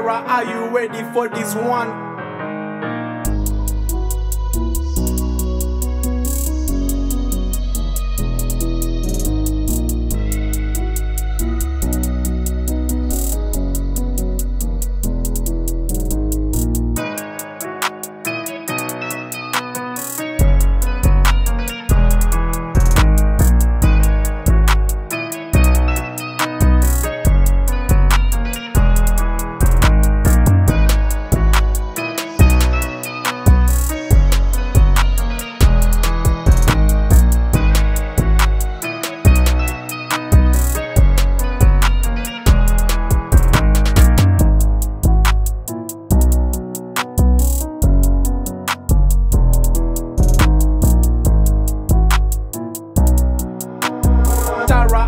Are you ready for this one?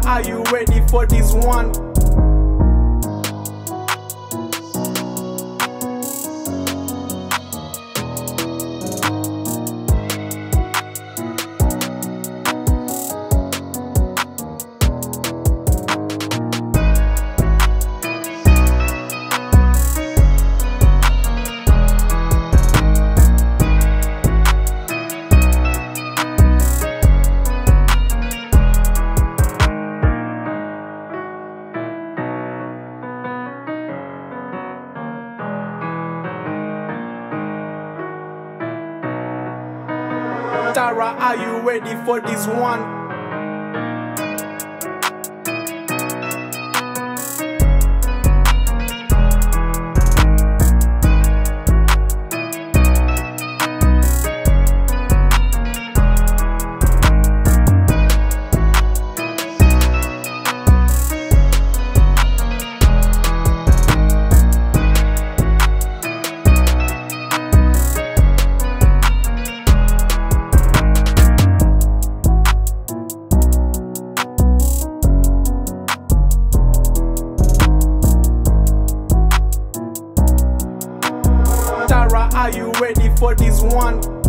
Are you ready for this one? Tara, are you ready for this one? Ready for this one?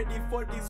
Ready for this